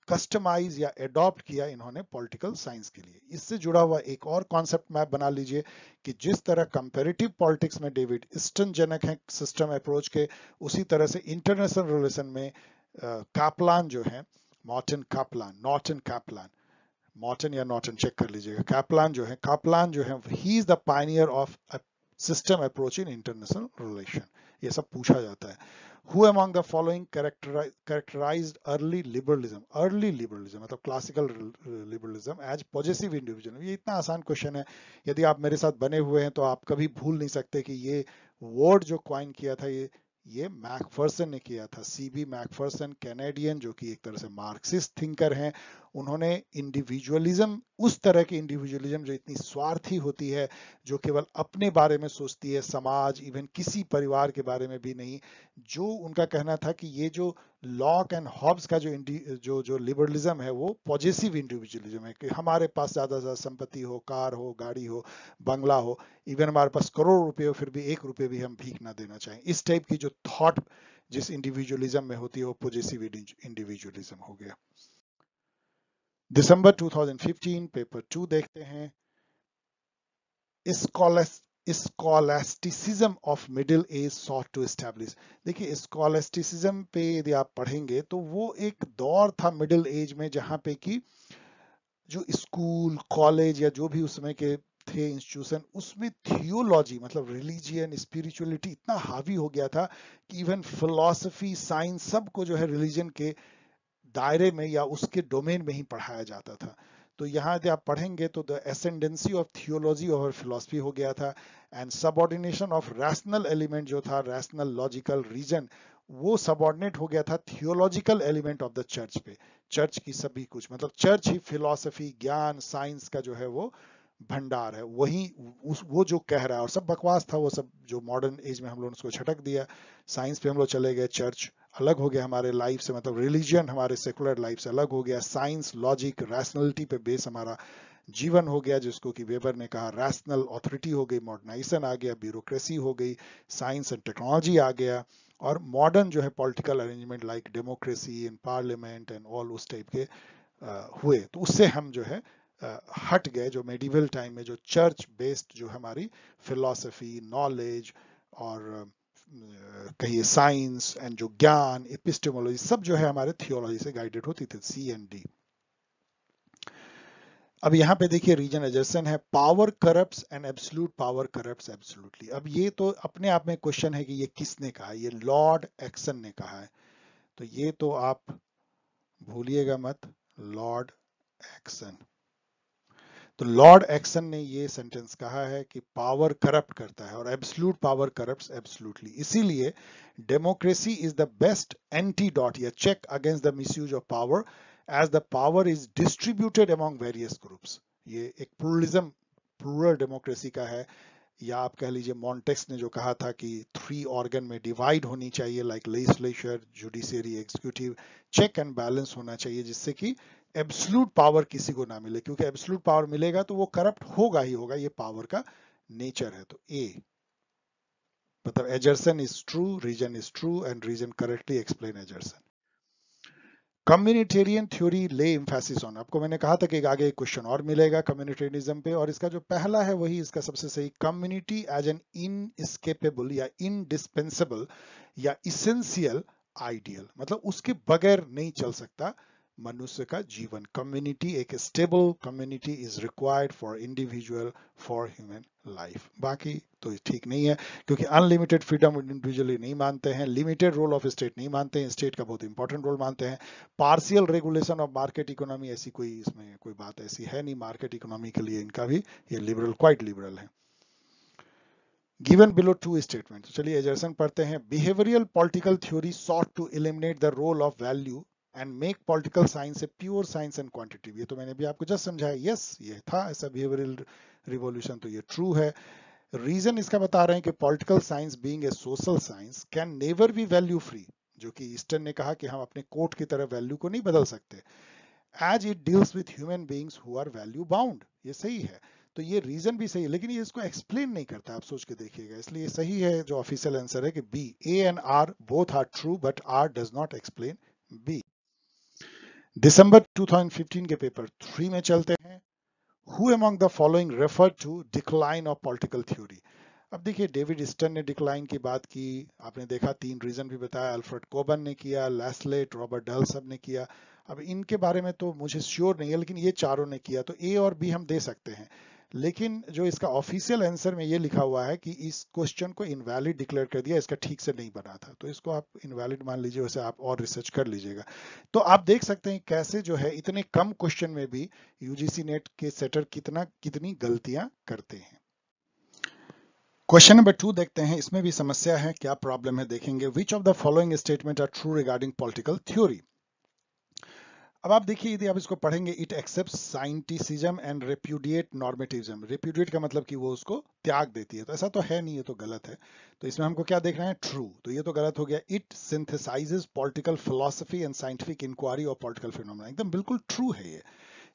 कस्टमाइज या एडॉप्ट किया इन्होंने पॉलिटिकल साइंस के लिए। इससे जुड़ा हुआ एक और कॉन्सेप्ट मैप बना लीजिए कि जिस तरह कंपेरेटिव पॉलिटिक्स में डेविड ईस्टन जनक है सिस्टम अप्रोच के, उसी तरह से इंटरनेशनल रिलेशन में कापलान जो है Morton Kaplan Norton Kaplan Morton या नॉर्टन चेक कर लीजिएगा। कापलान जो है कापलान जो है ही is the pioneer of system approach in international relation ये सब पूछा जाता है। Who among the following characterized early liberalism? Early liberalism मतलब classical liberalism as possessive individualism ये इतना आसान क्वेश्चन है। यदि आप मेरे साथ बने हुए हैं तो आप कभी भूल नहीं सकते कि ये वर्ड जो क्वाइन किया था, ये ये मैकफर्सन ने किया था सीबी मैकफर्सन, कैनेडियन, जो कि एक तरह से मार्क्सिस्ट थिंकर हैं उन्होंने इंडिविजुअलिज्म उस तरह की इंडिविजुअलिज्म जो इतनी स्वार्थी होती है, जो केवल अपने बारे में सोचती है, समाज इवन किसी परिवार के बारे में भी नहीं, जो उनका कहना था कि ये जो लॉक एंड हॉब्स का जो जो जो लिबरलिज्म है, वो पॉजिटिव इंडिविजुअलिज्म है कि हमारे पास ज़्यादा से ज़्यादा संपत्ति हो, कार हो, गाड़ी हो, बंगला हो इवन हमारे पास करोड़ रुपये हो, फिर भी एक रुपये भी हम भीख ना देना चाहें। इस टाइप की जो थॉट जिस इंडिविजुअलिज्म में होती है, वो पॉजिटिव इंडिविजुअलिज्म हो गया। दिसंबर 2015 पेपर टू देखते हैं। Scholasticism of middle age sought to establish देखिए स्कॉलेस्टिसिज्म पे यदि आप पढ़ेंगे तो वो एक दौर था मिडिल एज में जहाँ पे कि जो स्कूल कॉलेज या जो भी उसमें के थे इंस्टीट्यूशन उसमें थियोलॉजी मतलब रिलीजियन स्पिरिचुअलिटी इतना हावी हो गया था कि इवन फिलोसफी साइंस सबको जो है रिलीजन के दायरे में या उसके डोमेन में ही पढ़ाया जाता था। तो यहाँ यदि आप पढ़ेंगे तो the ascendancy of theology over philosophy हो गया था and subordination of rational element जो था रैशनल लॉजिकल रीजन वो सबॉर्डिनेट हो गया था theological element of the church पे। चर्च की सभी कुछ मतलब चर्च ही फिलोसफी ज्ञान साइंस का जो है वो भंडार है। वही उस, वो जो कह रहा है और सब बकवास था, वो सब जो मॉडर्न एज में हम लोग उसको छटक दिया। साइंस पे हम लोग चले गए चर्च अलग हो गया हमारे लाइफ से मतलब रिलीजियन हमारे सेकुलर लाइफ से अलग हो गया साइंस लॉजिक रैशनलिटी पे बेस हमारा जीवन हो गया, जिसको कि वेबर ने कहा रैशनल ऑथोरिटी हो गई मॉडर्नाइजेशन आ गया ब्यूरोक्रेसी हो गई साइंस एंड टेक्नोलॉजी आ गया, और मॉडर्न जो है political arrangement like democracy in parliament and all उस टाइप के हुए। तो उससे हम जो है हट गए, जो मेडिवल टाइम में जो चर्च बेस्ड जो हमारी फिलोसफी नॉलेज और कहिए साइंस एंड जो ज्ञान एपिस्टेमोलॉजी, सब जो है हमारे थियोलॉजी से गाइडेड होती थी सी एंड डी अब यहाँ पे देखिए रीजन एजर्सन है power corrupt and absolute power corrupt absolutely अब ये तो अपने आप में क्वेश्चन है कि ये किसने कहा, ये लॉर्ड एक्सन ने कहा है। तो ये तो आप भूलिएगा मत लॉर्ड एक्सन तो लॉर्ड एक्सन ने ये सेंटेंस कहा है कि पावर करप्ट करता है और एब्सलूट पावर करप्ट एब्सोल्युटली इसीलिए democracy is the best antidote या check against the misuse of power as the power is distributed among various groups. ये एक प्लूरलिज्म प्लूरल डेमोक्रेसी का है. या आप कह लीजिए मॉन्टेक्स ने जो कहा था कि थ्री ऑर्गन में डिवाइड होनी चाहिए like legislature judiciary executive check and balance होना चाहिए, जिससे कि एब्सलूट पावर किसी को ना मिले, क्योंकि एब्सलूट पावर मिलेगा तो वो करप्ट होगा ही होगा, ये पावर का नेचर है। तो ए मतलब assertion is true reason is true and reason correctly explain assertion communitarian theory lay emphasis on आपको मैंने कहा था कि आगे एक क्वेश्चन और मिलेगा कम्युनिटेरियनिज्म पे, और इसका जो पहला है वही, इसका सबसे सही कम्युनिटी एज एन इनस्केपेबल या इनडिस्पेंसेबल या इसेंशियल आइडियल मतलब उसके बगैर नहीं चल सकता। मनुष्य का जीवन कम्युनिटी एक stable community is required for individual for human life बाकी तो ठीक नहीं है क्योंकि अनलिमिटेड फ्रीडम इंडिविजुअली नहीं मानते हैं लिमिटेड रोल ऑफ़ स्टेट नहीं मानते हैं स्टेट का बहुत इंपॉर्टेंट रोल मानते हैं partial regulation of market economy ऐसी कोई इसमें कोई बात ऐसी है नहीं मार्केट इकोनॉमी के लिए इनका भी ये लिबरल क्वाइट लिबरल है गिवन बिलो टू स्टेटमेंट चलिए एजर्सन पढ़ते हैं behavioural political theory sought to eliminate the role of value and make political science a pure science and quantity ये तो मैंने भी आपको जस्ट समझाया। यस ये था, ऐसा बिहेवियरल रिवॉल्यूशन तो ये ट्रू है। रीजन इसका बता रहे हैं कि political science being a social science can never be value free जो कि ईस्टर्न ने कहा कि हम अपने कोर्ट की तरह वैल्यू को नहीं बदल सकते। As it deals with human beings who are value bound ये सही है। तो ये रीजन भी सही है, लेकिन ये इसको एक्सप्लेन नहीं करता, आप सोच के देखिएगा। इसलिए सही है, जो ऑफिशियल आंसर है कि B A and R both are true but R does not explain B दिसंबर 2015 के पेपर थ्री में चलते हैं। Who among the following refer to decline of political theory अब देखिए डेविड स्टन ने डिक्लाइन की बात की, आपने देखा, तीन रीजन भी बताया अल्फ्रेड कोबन ने किया लैसलेट रॉबर्ट डल सबने किया। अब इनके बारे में तो मुझे श्योर नहीं है, लेकिन ये चारों ने किया तो ए और बी हम दे सकते हैं। लेकिन जो इसका ऑफिशियल आंसर में ये लिखा हुआ है कि इस क्वेश्चन को इनवैलिड डिक्लेयर कर दिया, इसका ठीक से नहीं बना था। तो इसको आप इनवैलिड मान लीजिए वैसे आप और रिसर्च कर लीजिएगा। तो आप देख सकते हैं कैसे जो है इतने कम क्वेश्चन में भी यूजीसी नेट के सेटर कितना, कितनी गलतियाँ करते हैं। क्वेश्चन नंबर टू देखते हैं। इसमें भी समस्या है, क्या प्रॉब्लम है, देखेंगे। Which of the following statement are true regarding political theory अब आप देखिए, यदि आप इसको पढ़ेंगे it accept scientism and repudiate normatism repudiate का मतलब कि वो उसको त्याग देती है। तो ऐसा तो है नहीं, ये तो गलत है। तो इसमें हमको क्या देख रहे हैं? ट्रू तो ये तो गलत हो गया। It synthesises political philosophy and scientific inquiry और पॉलिटिकल फिनोमेना एकदम बिल्कुल ट्रू है ये।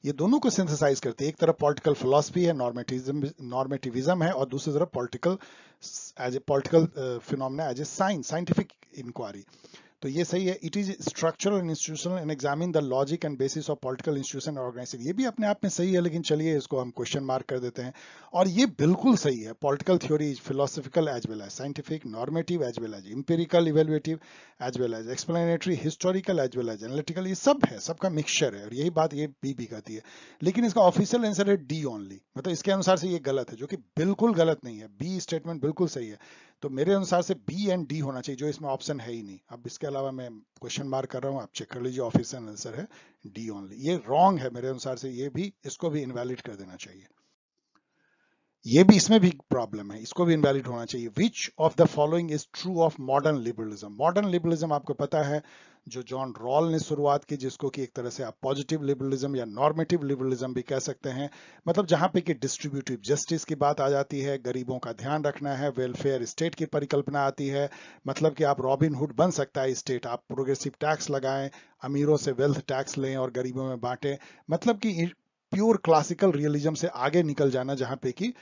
ये दोनों को सिंथेसाइज करती है। एक तरफ़ पॉलिटिकल फिलोसफी है नॉर्मेटिज्म नॉर्मेटिविज्म है, और दूसरी तरफ़ political as a political phenomena as a science scientific inquiry तो ये सही है। It is structural and institutional and examine the logic and basis of political institution organisation ये भी अपने आप में सही है, लेकिन चलिए इसको हम क्वेश्चन मार्क कर देते हैं। और ये बिल्कुल सही है। Political theory is philosophical as well as scientific normative as well as empirical evaluative as well as explanatory historical as well as analytical ये सब है, सबका मिक्सचर है। और यही बात ये बी भी कहती है। लेकिन इसका ऑफिशियल आंसर है डी ओनली मतलब इसके अनुसार से ये गलत है, जो कि बिल्कुल गलत नहीं है। बी स्टेटमेंट बिल्कुल सही है। तो मेरे अनुसार से बी एंड डी होना चाहिए, जो इसमें ऑप्शन है ही नहीं। अब इसके अलावा मैं क्वेश्चन मार्क कर रहा हूँ, आप चेक कर लीजिए ऑफ़िस आंसर है डी ओनली ये रॉन्ग है मेरे अनुसार से, ये भी, इसको भी इनवैलिड कर देना चाहिए। ये भी इसमें भी प्रॉब्लम है, इसको भी इनवैलिड होना चाहिए। Which of the following is true of modern liberalism modern liberalism आपको पता है, जो जॉन रॉल ने शुरुआत की, जिसको कि एक तरह से आप पॉजिटिव लिबरलिज्म या नॉर्मेटिव लिबरलिज्म भी कह सकते हैं। मतलब जहाँ पे कि डिस्ट्रीब्यूटिव जस्टिस की बात आ जाती है, गरीबों का ध्यान रखना है वेलफेयर स्टेट की परिकल्पना आती है। मतलब कि आप रॉबिन हुड बन सकता है स्टेट आप प्रोग्रेसिव टैक्स लगाएँ, अमीरों से वेल्थ टैक्स लें और गरीबों में बांटें। मतलब कि प्योर क्लासिकल रियलिज्म से आगे निकल जाना जहाँ पे कि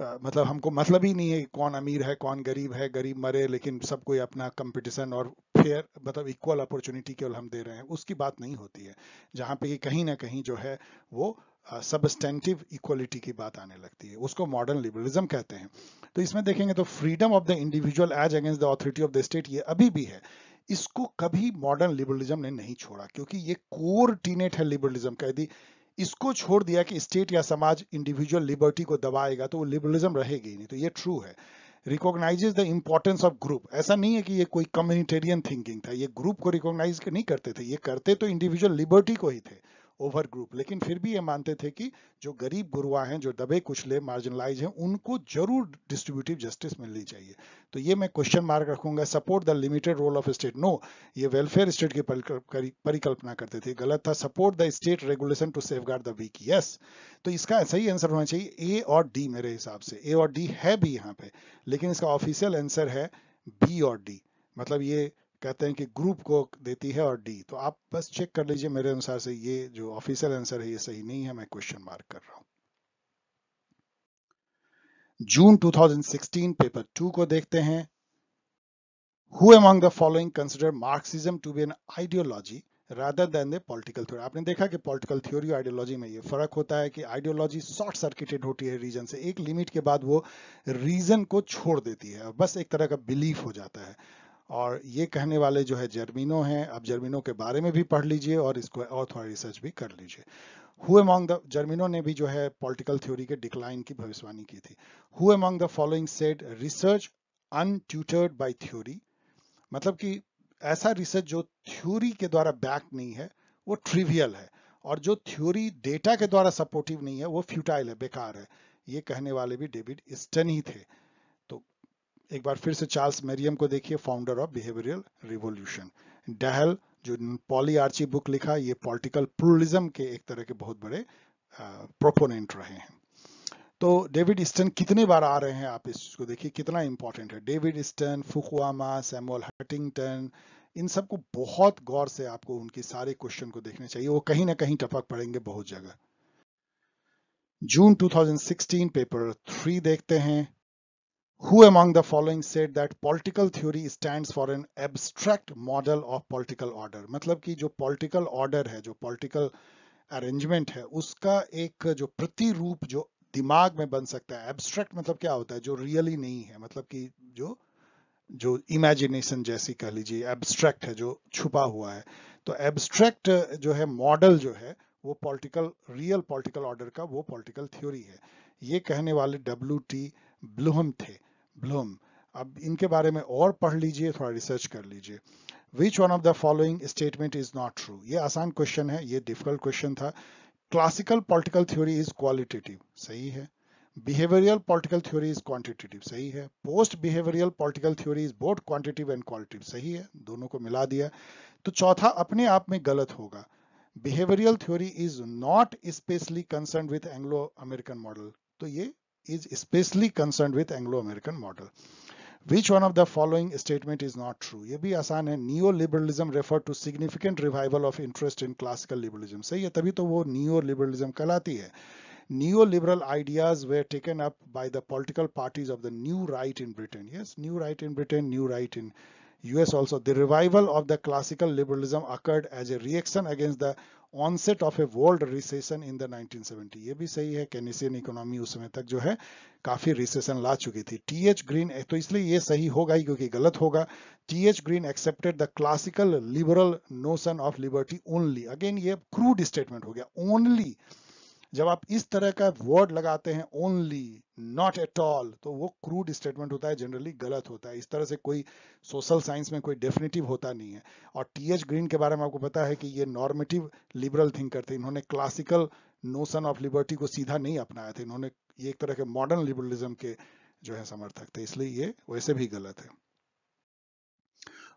मतलब हमको मतलब ही नहीं है कौन अमीर है, कौन गरीब है, गरीब मरे, लेकिन सब कोई अपना कंपटीशन और फेयर मतलब इक्वल अपॉर्चुनिटी केवल हम दे रहे हैं। उसकी बात नहीं होती है, जहाँ पे कहीं ना कहीं जो है वो सबस्टेंटिव इक्वलिटी की बात आने लगती है। उसको मॉडर्न लिबरलिज्म कहते हैं। तो इसमें देखेंगे तो freedom of the individual as against the authority of the state ये अभी भी है। इसको कभी मॉडर्न लिबरलिज्म ने नहीं छोड़ा, क्योंकि ये कोर टीनेट है लिबरलिज्म का। यदि इसको छोड़ दिया कि स्टेट या समाज इंडिविजुअल लिबर्टी को दबाएगा तो वो लिबरलिज्म रहेगी नहीं तो ये ट्रू है। Recognises the importance of group ऐसा नहीं है कि ये कोई कम्युनिटेरियन थिंकिंग था, ये ग्रुप को रिकॉग्नाइज नहीं करते थे, ये करते तो इंडिविजुअल लिबर्टी को ही थे। ओवर ग्रुप लेकिन फिर भी ये मानते थे कि जो गरीब गुरुआ हैं, जो दबे कुचले मार्जिनलाइज हैं, उनको ज़रूर डिस्ट्रीब्यूटिव जस्टिस मिलनी चाहिए। तो ये मैं क्वेश्चन मार्क रखूँगा support the limited role of state no ये वेलफेयर स्टेट की परिकल्पना करते थे। गलत था support the state regulation to safeguard the weak yes तो इसका सही आंसर होना चाहिए ए और डी मेरे हिसाब से। ए और डी है भी यहाँ पे, लेकिन इसका ऑफिशियल आंसर है बी और डी मतलब ये कहते हैं कि ग्रुप को देती है और डी तो आप बस चेक कर लीजिए मेरे अनुसार से ये जो ऑफिशियल आंसर है, ये सही नहीं है, मैं क्वेश्चन मार्क कर रहा हूँ। जून 2016 पेपर टू को देखते हैं। Who among the following consider Marxism to be an ideology rather than the political theory आपने देखा कि पॉलिटिकल थ्योरी और आइडियोलॉजी में ये फ़र्क होता है कि आइडियोलॉजी शॉर्ट सर्किटेड होती है रीजन से। एक लिमिट के बाद वो रीजन को छोड़ देती है। बस एक तरह का बिलीफ हो जाता है। और ये कहने वाले जो है जर्मिनो हैं आप जर्मिनो के बारे में भी पढ़ लीजिए और इसको और थोड़ा रिसर्च भी कर लीजिए। हु द जर्मिनो ने भी जो है पॉलिटिकल थ्योरी के डिक्लाइन की भविष्यवाणी की थी। Who among the following said research untutored by theory मतलब कि ऐसा रिसर्च जो थ्योरी के द्वारा बैक नहीं है, वो ट्रिवियल है। और जो थ्योरी डेटा के द्वारा सपोर्टिव नहीं है, वो फ्यूटाइल है, बेकार है। ये कहने वाले भी डेविड स्टन ही थे। एक बार फिर से चार्ल्स मेरियम को देखिए founder of behavioural revolution Dahl, जो पॉली आर्ची बुक लिखा, ये पॉलिटिकल प्लूरलिज्म के एक तरह के बहुत बड़े प्रोपोनेंट रहे हैं। तो डेविड स्टन कितने बार आ रहे हैं, आप इसको देखिए, कितना इंपॉर्टेंट है। David Easton Fukuyama, Samuel Huntington, इन सबको बहुत गौर से आपको उनके सारे क्वेश्चन को देखने चाहिए। वो कहीं ना कहीं टपक पड़ेंगे बहुत जगह। जून 2016 पेपर थ्री देखते हैं। Who among the following said that political theory stands for an abstract model of political order? मतलब कि जो political order है, जो political arrangement है, उसका एक जो प्रतिरूप, जो दिमाग में बन सकता है। एब्स्ट्रैक्ट मतलब क्या होता है? जो रियली नहीं है। मतलब कि जो जो इमेजिनेशन जैसी कह लीजिए एब्स्ट्रैक्ट है, जो छुपा हुआ है। तो एब्स्ट्रैक्ट जो है मॉडल जो है, वो पॉलिटिकल रियल पॉलिटिकल ऑर्डर का, वो पॉलिटिकल थ्योरी है। ये कहने वाले डब्ल्यू टी ब्लूहम थे ब्लूम अब इनके बारे में और पढ़ लीजिए, थोड़ा रिसर्च कर लीजिए। Which one of the following statement is not true ये आसान क्वेश्चन है, ये डिफ़िकल्ट क्वेश्चन था। Classical political theory is qualitative सही है। Behavioural political theory is quantitative सही है। Post behavioural political theory is both quantitative and qualitative सही है। दोनों को मिला दिया। तो चौथा अपने आप में गलत होगा। Behavioural theory is not specially concern with Anglo American model तो ये is especially concerned with Anglo-American model. Which one of the following statement is not true? ये भी आसान है Neoliberalism referred to significant revival of interest in classical liberalism. सही है तभी तो वो neoliberalism कहलाती है. Neoliberal ideas were taken up by the political parties of the new right in Britain. Yes, new right in Britain, new right in US also. The revival of the classical liberalism occurred as a reaction against the onset of a world recession in the 1970 ये भी सही है Keynesian economy उस समय तक जो है, काफ़ी रिसेशन ला चुकी थी। टी एच ग्रीन तो इसलिए ये सही होगा ही, क्योंकि गलत होगा। T H Green accepted the classical liberal notion of liberty only again ये क्रूड स्टेटमेंट हो गया। ओनली जब आप इस तरह का वर्ड लगाते हैं ओनली नॉट एट ऑल तो वो क्रूड स्टेटमेंट होता है जनरली गलत होता है। इस तरह से कोई सोशल साइंस में कोई डेफिनेटिव होता नहीं है। और टी एच ग्रीन के बारे में आपको पता है कि ये नॉर्मेटिव लिबरल थिंकर थे। इन्होंने क्लासिकल नोशन ऑफ़ लिबर्टी को सीधा नहीं अपनाया था। इन्होंने ये एक तरह के मॉडर्न लिबरलिज्म के जो है समर्थक थे। इसलिए ये वैसे भी गलत है।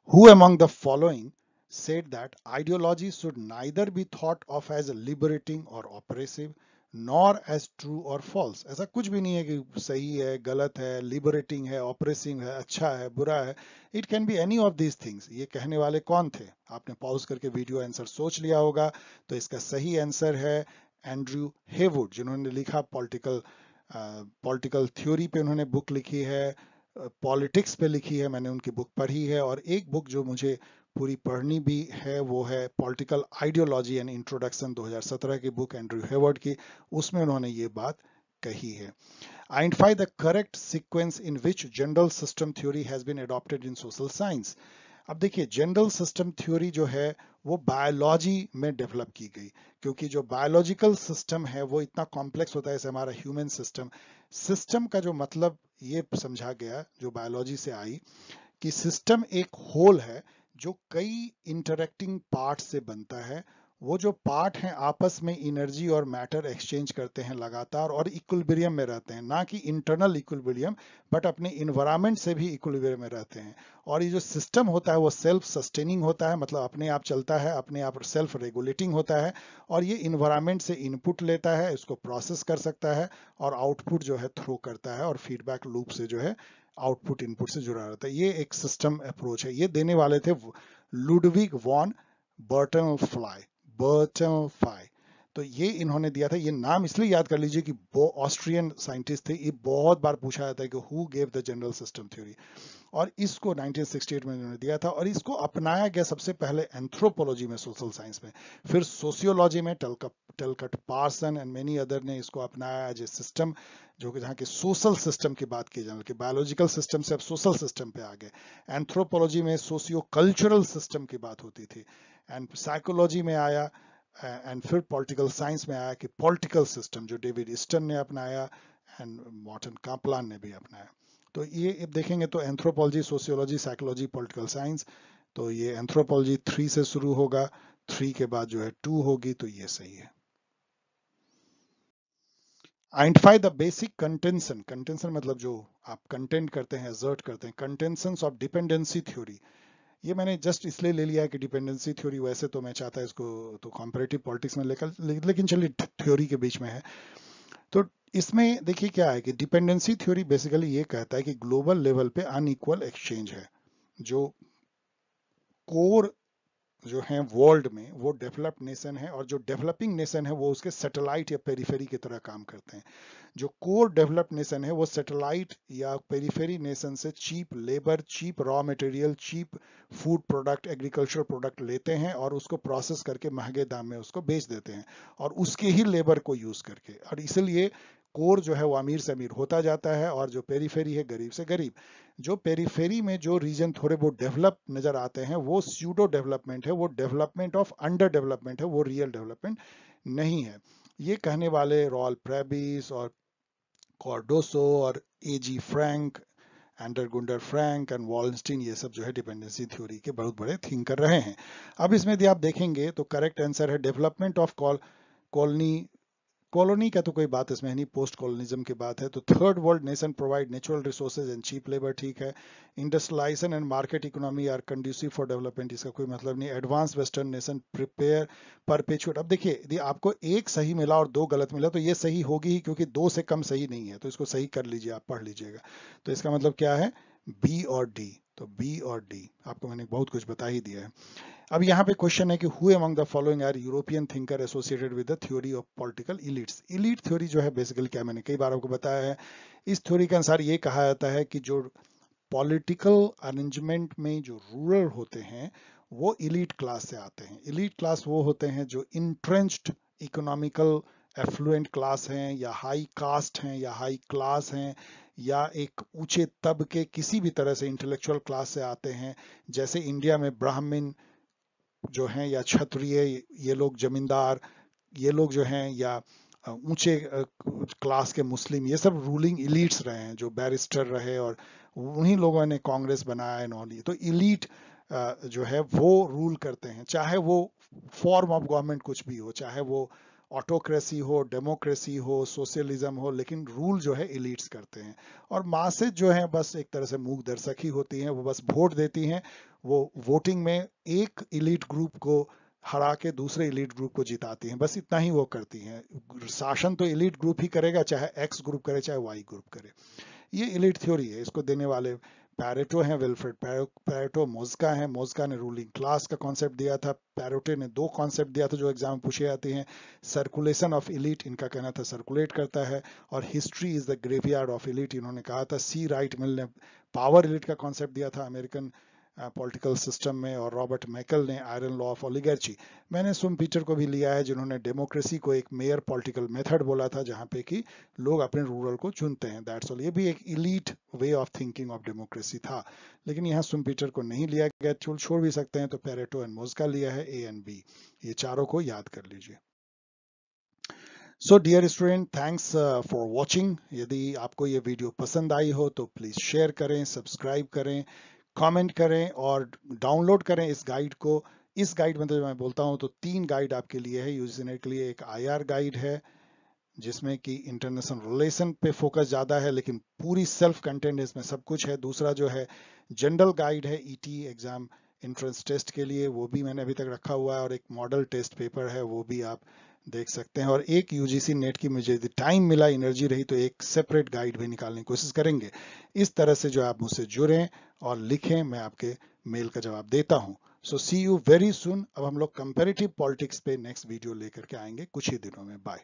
Who among the following said that ideology should neither be thought of as liberating or oppressive nor as true और फॉल्स ऐसा कुछ भी नहीं है कि सही है, गलत है लिबरेटिंग है ऑपरेसिंग है अच्छा है, बुरा है। It can be any of these things ये कहने वाले कौन थे? आपने पॉज करके वीडियो आंसर सोच लिया होगा तो इसका सही आंसर है एंड्रयू हेवुड जिन्होंने लिखा पॉलिटिकल पॉलिटिकल थ्योरी पे उन्होंने बुक लिखी है पॉलिटिक्स पे लिखी है, मैंने उनकी बुक पढ़ी है, और एक बुक जो मुझे पूरी पढ़नी भी है, वो है पॉलिटिकल आइडियोलॉजी एंड इंट्रोडक्शन 2017 की बुक एंड्रयू हेवर्ड की, उसमें उन्होंने ये बात कही है। Identify the correct sequence in which general system theory has been adopted in social science अब देखिए जनरल सिस्टम थ्योरी जो है, वो बायोलॉजी में डेवलप की गई, क्योंकि जो बायोलॉजिकल सिस्टम है, वो इतना कॉम्प्लेक्स होता है जैसे हमारा ह्यूमन सिस्टम सिस्टम का जो मतलब ये समझा गया, जो बायोलॉजी से आई, कि सिस्टम एक होल है जो कई इंटरेक्टिंग पार्ट से बनता है, वो जो पार्ट हैं आपस में एनर्जी और मैटर एक्सचेंज करते हैं लगातार और इक्विलिब्रियम में रहते हैं। ना कि इंटरनल इक्विलिब्रियम बट अपने इन्वायरमेंट से भी इक्विलिब्रियम में रहते हैं। और ये जो सिस्टम होता है, वो सेल्फ सस्टेनिंग होता है मतलब अपने आप चलता है, अपने आप सेल्फ रेगुलेटिंग होता है और ये इन्वायरमेंट से इनपुट लेता है, इसको प्रोसेस कर सकता है और आउटपुट जो है थ्रो करता है और फीडबैक लूप से जो है आउटपुट इनपुट से जुड़ा रहता है। ये एक सिस्टम अप्रोच है। ये देने वाले थे Ludwig von Bertalanffy Bertalanffy तो ये इन्होंने दिया था। ये नाम इसलिए याद कर लीजिए कि ऑस्ट्रियन साइंटिस्ट थे। ये बहुत बार पूछा जाता है कि who gave the general system theory और इसको 1968 में इन्होंने दिया था और इसको अपनाया गया सबसे पहले एंथ्रोपोलॉजी में सोशल साइंस में। फिर सोशियोलॉजी में Talcott Parson and many other ने इसको अपनाया एज ए सिस्टम जो कि जहाँ के सोशल सिस्टम की बात की जाए बायोलॉजिकल सिस्टम से अब सोशल सिस्टम पे आ गए। एंथ्रोपोलॉजी में सोशियो कल्चरल सिस्टम की बात होती थी। एंड साइकोलॉजी में आया एंड फिर पॉलिटिकल साइंस में आया कि पॉलिटिकल सिस्टम जो डेविड ईस्टन ने अपनाया एंड मॉर्टन कापलान ने भी अपनाया। तो ये देखेंगे तो anthropology sociology psychology political science तो ये एंथ्रोपोलॉजी थ्री से शुरू होगा थ्री के बाद जो है टू होगी तो ये सही है। Identify the basic contention contention मतलब जो आप कंटेंट करते हैं एजर्ट करते हैं कंटेंशन ऑफ़ डिपेंडेंसी थ्योरी ये मैंने जस्ट इसलिए ले लिया है कि डिपेंडेंसी थ्योरी वैसे तो मैं चाहता है इसको तो कॉम्परेटिव पॉलिटिक्स में लेकर, लेकिन चलिए थ्योरी के बीच में है। इसमें देखिए क्या है कि डिपेंडेंसी थ्योरी बेसिकली ये कहता है कि ग्लोबल लेवल पे अनइक्वल एक्सचेंज है, जो कोर जो है वर्ल्ड में, वो डेवलप्ड नेशन है और जो डेवलपिंग नेशन है, वो उसके सैटेलाइट या पेरीफेरी की तरह काम करते हैं। जो कोर डेवलप्ड नेशन है, वो सैटेलाइट या पेरीफेरी नेशन से cheap labour cheap raw material cheap food product agriculture product लेते हैं और उसको प्रोसेस करके महँगे दाम में उसको बेच देते हैं और उसके ही लेबर को यूज़ करके। और इसलिए कोर जो है वो अमीर से अमीर होता जाता है और जो पेरीफेरी है गरीब से गरीब। जो पेरीफेरी में जो रीजन थोड़े बहुत डेवलप नज़र आते हैं, वो स्यूडो डेवलपमेंट है, वो डेवलपमेंट ऑफ़ अंडर डेवलपमेंट है, वो रियल डेवलपमेंट नहीं है। ये कहने वाले रॉल प्रेबिस और कॉर्डोसो और A G Frank Andre Gunder Frank and Wallerstein ये सब जो है डिपेंडेंसी थ्योरी के बहुत बड़े थिंकर रहे हैं। अब इसमें यदि आप देखेंगे तो करेक्ट आंसर है development of call colony colony का तो कोई बात इसमें नहीं पोस्ट कॉलोनिज्म की बात है तो third world nation provide natural resources and cheap labour ठीक है। Industrialisation and market economy are conducive for development इसका कोई मतलब नहीं। Advance western nation prepare perpetuate अब देखिए, यदि आपको एक सही मिला और दो गलत मिला तो ये सही होगी ही, क्योंकि दो से कम सही नहीं है तो इसको सही कर लीजिए, आप पढ़ लीजिएगा। तो इसका मतलब क्या है? बी और डी तो बी और डी आपको मैंने बहुत कुछ बता ही दिया है। अब यहाँ पे क्वेश्चन है कि who among the following are European thinker associated with the theory of political elites elite theory जो है बेसिकली क्या मैंने कई बार आपको बताया है। इस थ्योरी के अनुसार ये कहा जाता है कि जो पॉलिटिकल अरेंजमेंट में जो रूरल होते हैं, वो इलीट क्लास से आते हैं। इलीट क्लास वो होते हैं जो इंट्रेंच्ड इकोनॉमिकल एफ्लुएंट क्लास हैं, या हाई कास्ट हैं, या हाई क्लास हैं, या एक ऊँचे तब के किसी भी तरह से इंटेलेक्चुअल क्लास से आते हैं। जैसे इंडिया में ब्राह्मण जो हैं या क्षत्रिय, ये लोग जमींदार, ये लोग जो हैं या ऊँचे क्लास के मुस्लिम, ये सब रूलिंग इलीट्स रहे हैं, जो बैरिस्टर रहे और उन्हीं लोगों ने कांग्रेस बनाया एंड तो इलीट जो है वो रूल करते हैं, चाहे वो फॉर्म ऑफ़ गवर्नमेंट कुछ भी हो, चाहे वो ऑटोक्रेसी हो डेमोक्रेसी हो सोशलिज्म हो, लेकिन रूल जो है इलीट्स करते हैं। और मासेज जो है, बस एक तरह से मूक दर्शक ही होती हैं, वो बस वोट देती हैं। वो वोटिंग में एक इलीट ग्रुप को हरा के दूसरे इलीट ग्रुप को जिताती हैं। बस इतना ही वो करती हैं। शासन तो इलीट ग्रुप ही करेगा, चाहे एक्स ग्रुप करे, चाहे वाई ग्रुप करे। ये इलीट थ्योरी है, इसको देने वाले पैरेटो है विल्फ्रेड पैरेटो मोजका है। मोजका ने रूलिंग क्लास का कॉन्सेप्ट दिया था। पैरोटे ने दो कॉन्सेप्ट दिया था जो एग्ज़ाम में पूछे जाते हैं। सर्कुलेशन ऑफ़ इलीट इनका कहना था सर्कुलेट करता है। और history is the graveyard of elite इन्होंने कहा था। सी राइट मिल ने पावर इलीट का कॉन्सेप्ट दिया था। अमेरिकन पॉलिटिकल सिस्टम में और रॉबर्ट मैकल ने आयरन लॉ ऑफ़ ओलिगर्ची मैंने सुम पीटर को भी लिया है, जिन्होंने डेमोक्रेसी को एक मेयर पॉलिटिकल मेथड बोला था, जहाँ पे कि लोग अपने रूरल को चुनते हैं। दैट्स ऑल ये भी एक elite way of thinking of democracy था। लेकिन यहाँ सुम पीटर को नहीं लिया गया चूल छोड़ भी सकते हैं तो पेरेटो एंड मोजका लिया है ए एंड बी ये चारों को याद कर लीजिए। So dear student thanks for watching यदि आपको ये वीडियो पसंद आई हो तो प्लीज़ शेयर करें सब्सक्राइब करें। कमेंट करें और डाउनलोड करें इस गाइड को। इस गाइड में तो मैं बोलता हूँ तो तीन गाइड आपके लिए है। यूजीनेट के लिए एक आईआर गाइड है, जिसमें कि इंटरनेशनल रिलेशन पे फोकस ज़्यादा है, लेकिन पूरी सेल्फ कंटेंट इसमें सब कुछ है। दूसरा जो है जनरल गाइड है ईटी एग्ज़ाम इंट्रेंस टेस्ट के लिए, वो भी मैंने अभी तक रखा हुआ है और एक मॉडल टेस्ट पेपर है, वो भी आप देख सकते हैं। और एक यूजीसी नेट की मुझे यदि टाइम मिला एनर्जी रही तो एक सेपरेट गाइड भी निकालने की कोशिश करेंगे। इस तरह से जो आप मुझसे जुड़ें और लिखें, मैं आपके मेल का जवाब देता हूँ। सो सी यू वेरी सुन अब हम लोग कंपेरेटिव पॉलिटिक्स पे नेक्स्ट वीडियो लेकर के आएँगे। कुछ ही दिनों में। बाय